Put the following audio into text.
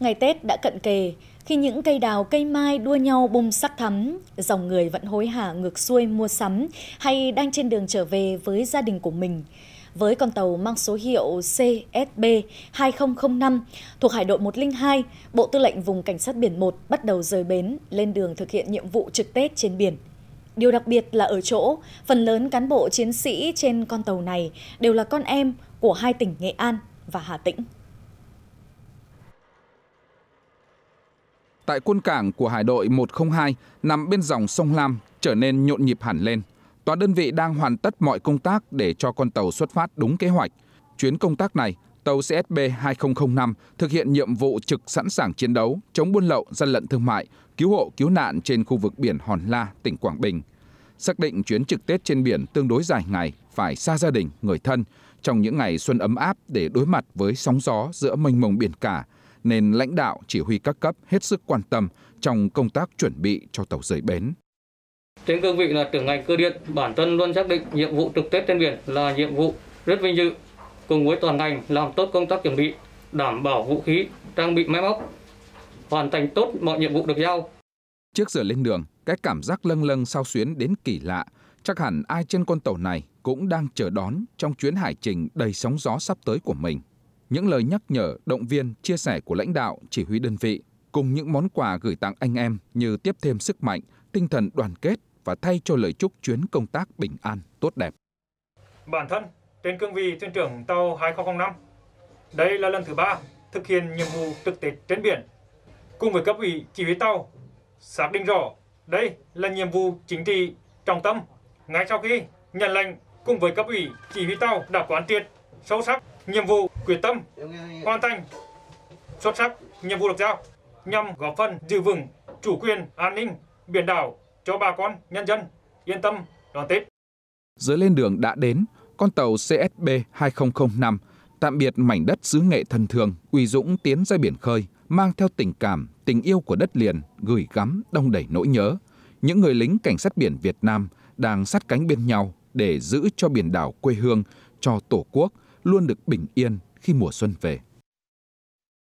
Ngày Tết đã cận kề, khi những cây đào cây mai đua nhau bung sắc thắm, dòng người vẫn hối hả ngược xuôi mua sắm hay đang trên đường trở về với gia đình của mình. Với con tàu mang số hiệu CSB 2005 thuộc Hải đội 102, Bộ Tư lệnh Vùng Cảnh sát Biển 1 bắt đầu rời bến lên đường thực hiện nhiệm vụ trực Tết trên biển. Điều đặc biệt là ở chỗ, phần lớn cán bộ chiến sĩ trên con tàu này đều là con em của hai tỉnh Nghệ An và Hà Tĩnh. Tại quân cảng của Hải đội 102 nằm bên dòng sông Lam trở nên nhộn nhịp hẳn lên. Toàn đơn vị đang hoàn tất mọi công tác để cho con tàu xuất phát đúng kế hoạch. Chuyến công tác này, tàu CSB 2005 thực hiện nhiệm vụ trực sẵn sàng chiến đấu, chống buôn lậu, gian lận thương mại, cứu hộ cứu nạn trên khu vực biển Hòn La, tỉnh Quảng Bình. Xác định chuyến trực Tết trên biển tương đối dài ngày, phải xa gia đình, người thân, trong những ngày xuân ấm áp để đối mặt với sóng gió giữa mênh mông biển cả, nên lãnh đạo chỉ huy các cấp hết sức quan tâm trong công tác chuẩn bị cho tàu rời bến. Trên cương vị là trưởng ngành cơ điện, bản thân luôn xác định nhiệm vụ trực Tết trên biển là nhiệm vụ rất vinh dự. Cùng với toàn ngành làm tốt công tác chuẩn bị, đảm bảo vũ khí, trang bị máy móc, hoàn thành tốt mọi nhiệm vụ được giao. Trước giờ lên đường, cái cảm giác lâng lâng sao xuyến đến kỳ lạ, chắc hẳn ai trên con tàu này cũng đang chờ đón trong chuyến hải trình đầy sóng gió sắp tới của mình. Những lời nhắc nhở, động viên, chia sẻ của lãnh đạo, chỉ huy đơn vị, cùng những món quà gửi tặng anh em như tiếp thêm sức mạnh, tinh thần đoàn kết và thay cho lời chúc chuyến công tác bình an, tốt đẹp. Bản thân, trên cương vị thuyền trưởng tàu 2005, đây là lần thứ ba thực hiện nhiệm vụ trực Tết trên biển. Cùng với cấp ủy chỉ huy tàu, xác định rõ đây là nhiệm vụ chính trị trọng tâm. Ngay sau khi nhận lệnh cùng với cấp ủy chỉ huy tàu đã quán triệt sâu sắc nhiệm vụ quyết tâm hoàn thành xuất sắc nhiệm vụ được giao nhằm góp phần giữ vững chủ quyền an ninh biển đảo cho bà con nhân dân yên tâm đón Tết. Giờ lên đường đã đến, con tàu CSB 2005 tạm biệt mảnh đất xứ nghệ thân thường, uy dũng tiến ra biển khơi, mang theo tình cảm, tình yêu của đất liền, gửi gắm, đông đầy nỗi nhớ. Những người lính cảnh sát biển Việt Nam đang sát cánh bên nhau để giữ cho biển đảo quê hương, cho Tổ quốc luôn được bình yên khi mùa xuân về.